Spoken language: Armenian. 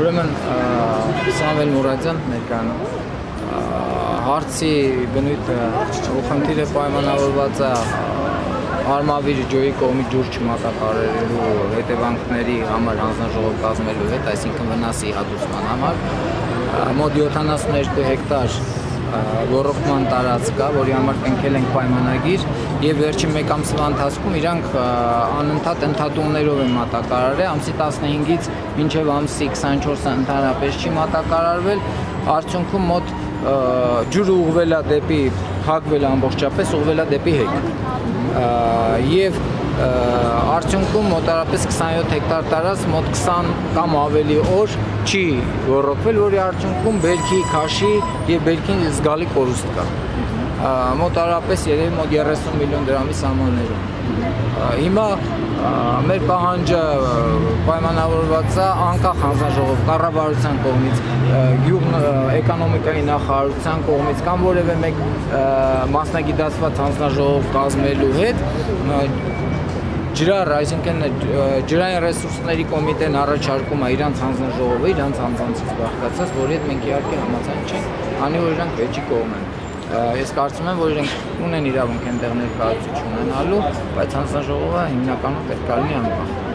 Ուրեմն Սամվել Մուրադյան ներկայանում հարցի բնույթը ու խնդիրը պայմանավորված է Արմավիր ջոյի կողմի ջուր չմատակարարելու հետևանքների համար հանձնաժողով կազմելու հետ, այսինքն վնասի հատուցման համար. մոտ 72 հեկտար ռոռոկման տարածք կա, որի համար կնքել ենք պայմանագիր եւ վերջին 1 ամսվա ընթացքում իրանք անընդհատ ընդհատումներով են մատակարարել, ամսի 15-ից մինչեւ ամսի 24-ը ընդհանրապես չի մատակարարվել, արդյունքում մոտ ջուրը ուղղվել է դեպի հակվել ամբողջապես ուղղվել է դեպի հետ։ Եվ արդյունքում մոտարապես 27 հեկտար տարած մոտ 20 կամ ավելի օր չի ռոռոկվել, որի արդյունքում բերքի քաշի եւ բերքին զգալի կորուստ կա։ Մոտարապես երևի մոտ 30 միլիոն դրամի սահմաններում։ Հիմա մեր պահանջը պայմանավորված է անկախ հանձնաժողով կառավարության կողմից, գյուղ էկոնոմիկայի նախարարության կողմից կամ որևէ մեկ մասնագիտացված հանձնաժողով կազմելու հետ ջրար, այսինքն ջրային ռեսուրսների կոմիտեն առաջարկում է իրանց հանձնաժողովը, իրանց անձանցից բաղկացած, որի հետ մենք իհարկե համաձայն չենք, անի որ իրանք վեճի կողմ են։ Ես կարծում եմ, որ իրենք ունեն իրավունք այնտեղ ներկայացություն ունենալու, բայց հանձնաժողովը հիմնականում պետք է լինի անվախ։